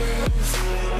Eu sou